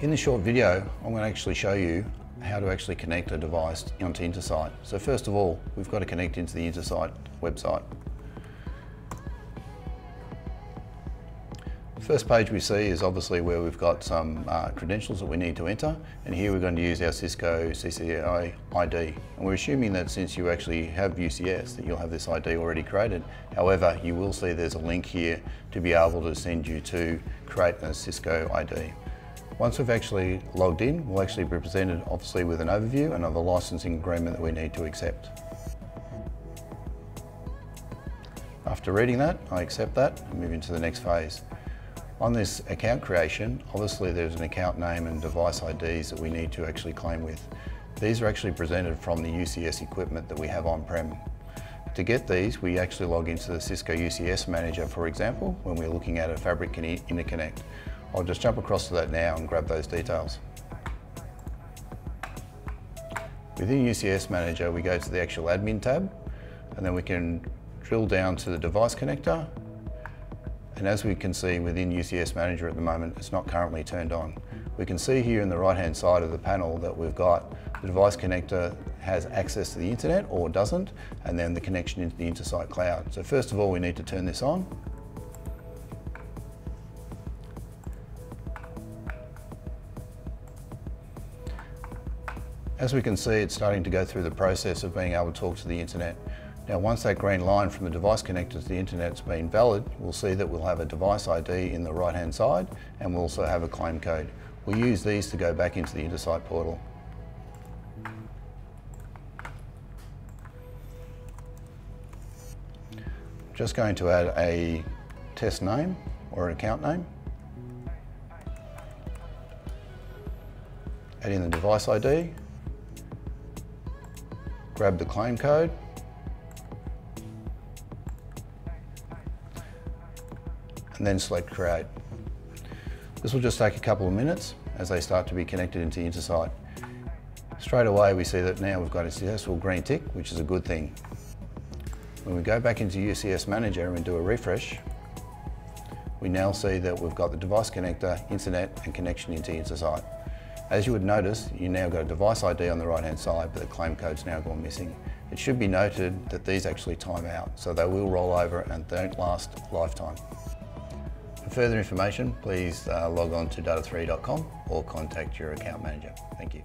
In this short video, I'm going to actually show you how to actually connect a device onto Intersight. So first of all, we've got to connect into the Intersight website. The first page we see is obviously where we've got some uh, credentials that we need to enter and here we're going to use our Cisco CCO ID and we're assuming that since you actually have UCS that you'll have this ID already created. However, you will see there's a link here to be able to send you to create a Cisco ID. Once we've actually logged in, we'll actually be presented obviously with an overview and of the licensing agreement that we need to accept. After reading that, I accept that and move into the next phase. On this account creation, obviously there's an account name and device IDs that we need to actually claim with. These are actually presented from the UCS equipment that we have on-prem. To get these, we actually log into the Cisco UCS Manager, for example, when we're looking at a Fabric Interconnect. I'll just jump across to that now and grab those details. Within UCS Manager, we go to the actual admin tab, and then we can drill down to the device connector. And as we can see within UCS Manager at the moment, it's not currently turned on. We can see here in the right-hand side of the panel that we've got the device connector has access to the internet or doesn't, and then the connection into the Intersight cloud. So first of all, we need to turn this on. As we can see, it's starting to go through the process of being able to talk to the internet. Now, once that green line from the device connector to the internet's been valid, we'll see that we'll have a device ID in the right-hand side, and we'll also have a claim code. We use these to go back into the Intersight portal. Just going to add a test name or an account name. Add in the device ID grab the claim code, and then select create. This will just take a couple of minutes as they start to be connected into Intersight. Straight away we see that now we've got a successful green tick, which is a good thing. When we go back into UCS Manager and do a refresh, we now see that we've got the device connector, internet and connection into Intersight. As you would notice, you now got a device ID on the right hand side, but the claim code's now gone missing. It should be noted that these actually time out, so they will roll over and don't last lifetime. For further information, please uh, log on to data3.com or contact your account manager. Thank you.